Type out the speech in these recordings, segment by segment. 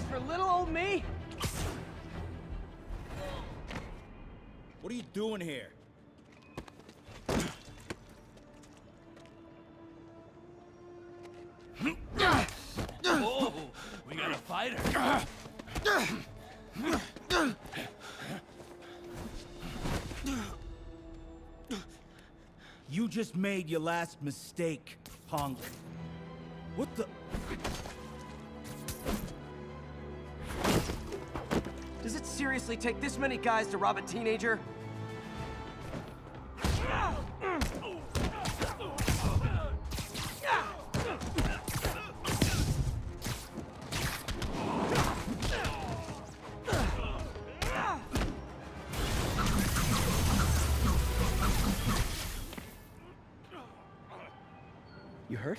just for little old me? What are you doing here? Oh, we got a fighter. You just made your last mistake, punk. What the... seriously take this many guys to rob a teenager? You hurt?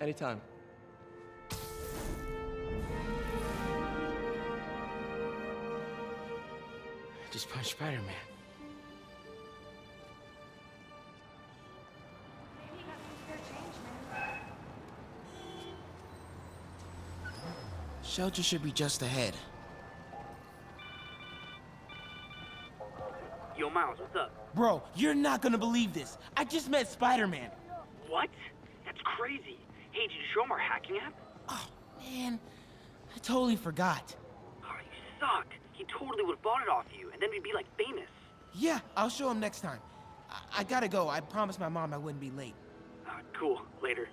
Anytime. I just punched Spider-Man. Maybe you got some fair change, man. Shelter should be just ahead. Yo, Miles, what's up? Bro, you're not gonna believe this. I just met Spider-Man. What? That's crazy. Hey, did you show him our hacking app? Oh, man. I totally forgot. Oh, you suck. He totally would have bought it off you, and then we'd be like famous. Yeah, I'll show him next time. I, I gotta go. I promised my mom I wouldn't be late. Uh, cool. Later.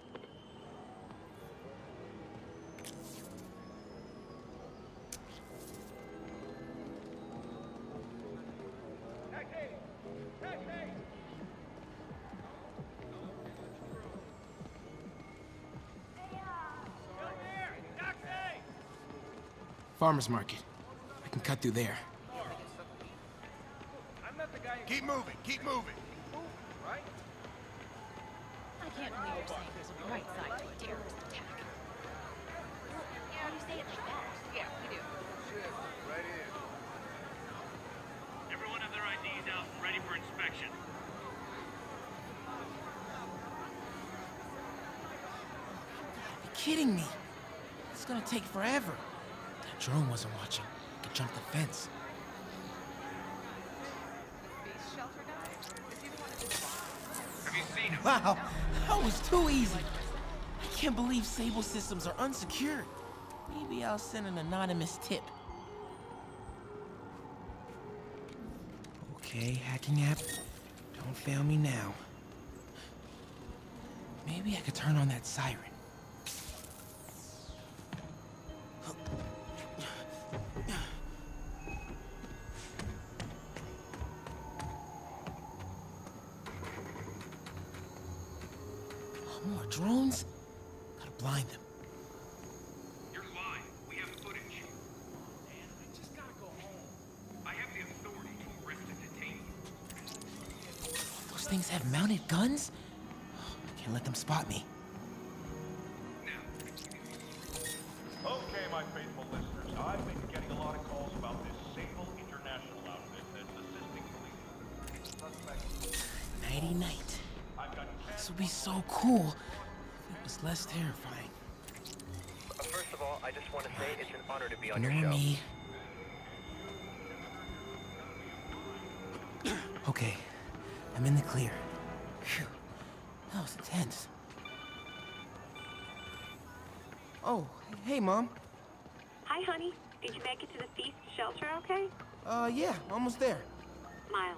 Farmer's market. I can cut through there. Keep moving, keep moving. I can't believe you're saying there's a bright side to a terrorist attack. Why do you say it like that? Yeah, we do. Everyone have their IDs out and ready for inspection. You're kidding me. It's gonna take forever. Drone wasn't watching. I could jump the fence. Have you seen him? Wow, that was too easy. I can't believe Sable systems are unsecured. Maybe I'll send an anonymous tip. Okay, hacking app. Don't fail me now. Maybe I could turn on that siren. More drones? Gotta blind them. You're lying. We have footage. Man, I just gotta go home. I have the authority to arrest and detain you. Those things have mounted guns? I Can't let them spot me. Okay, my faithful listeners, I've been getting a lot of calls about this Sable International outfit that's assisting police. Suspect, Nighty night. I've got This would be so cool if it was less terrifying. First of all, I just want to say it's an honor to be on Ignore your show. me. Okay, I'm in the clear. Phew. That was intense. Oh, hey, Mom. Hi, honey. Did you make it to the feast shelter okay? Uh, yeah, almost there. Miles,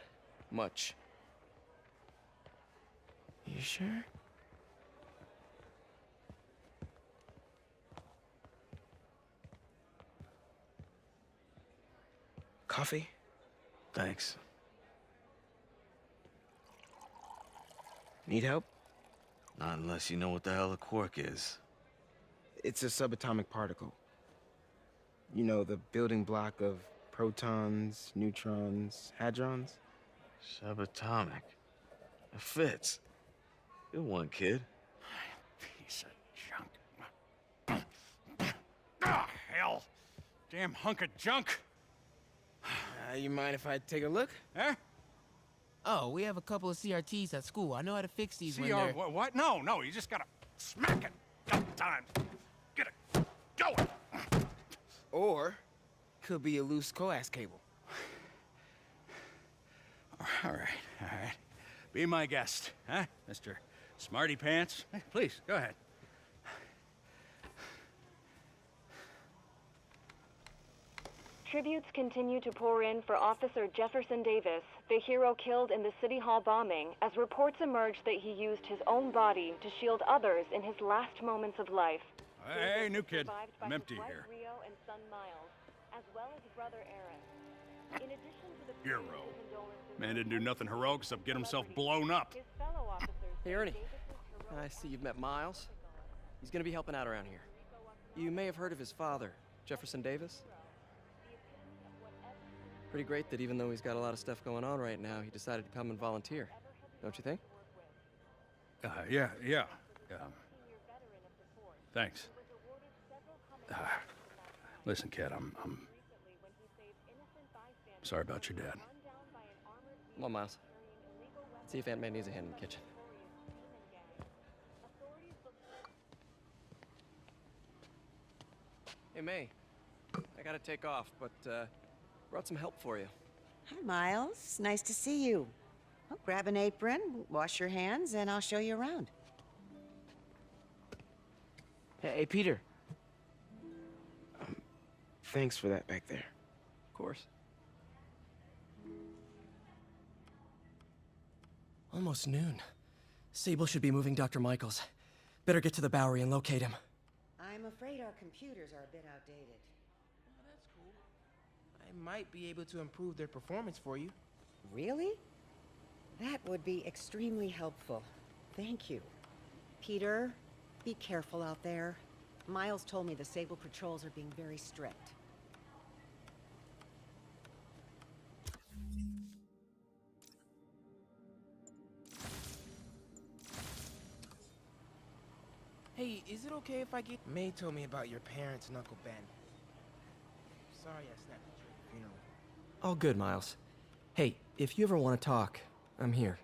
Much. You sure? Coffee? Thanks. Need help? Not unless you know what the hell a quark is. It's a subatomic particle. You know, the building block of protons, neutrons, hadrons? Subatomic. It fits. Good one, kid. Piece of junk. Ah, hell. Damn hunk of junk. Uh, you mind if I take a look? Huh? Oh, we have a couple of CRTs at school. I know how to fix these when CR, they're... what, what? No, no, you just gotta smack it a couple times. Get it going. Or, could be a loose coax cable. All right, all right. Be my guest, huh, Mr. Smarty Pants? Hey, Please, go ahead. Tributes continue to pour in for Officer Jefferson Davis, the hero killed in the City Hall bombing, as reports emerge that he used his own body to shield others in his last moments of life. Hey, Davis new kid. I'm empty here. Rio and son Miles, as well as brother Aaron. In addition to the Hero. Man didn't do nothing heroic except get himself blown up. Hey, Ernie. I see you've met Miles. He's gonna be helping out around here. You may have heard of his father, Jefferson Davis. Pretty great that even though he's got a lot of stuff going on right now, he decided to come and volunteer. Don't you think? Uh, yeah, yeah. Um, thanks. Uh, listen, kid, I'm, I'm sorry about your dad. Come on, Miles. Let's see if Aunt May needs a hand in the kitchen. Hey, May. I gotta take off, but uh, brought some help for you. Hi, Miles. Nice to see you. Well, grab an apron, wash your hands, and I'll show you around. Hey, hey, Peter. Um, thanks for that back there. Of course. Almost noon. Sable should be moving Dr. Michaels. Better get to the Bowery and locate him. I'm afraid our computers are a bit outdated. Oh, that's cool. I might be able to improve their performance for you. Really? That would be extremely helpful. Thank you. Peter, be careful out there. Miles told me the Sable patrols are being very strict. Hey, is it okay if I get... May told me about your parents and Uncle Ben. Sorry I snapped at your funeral. All good, Miles. Hey, if you ever want to talk, I'm here.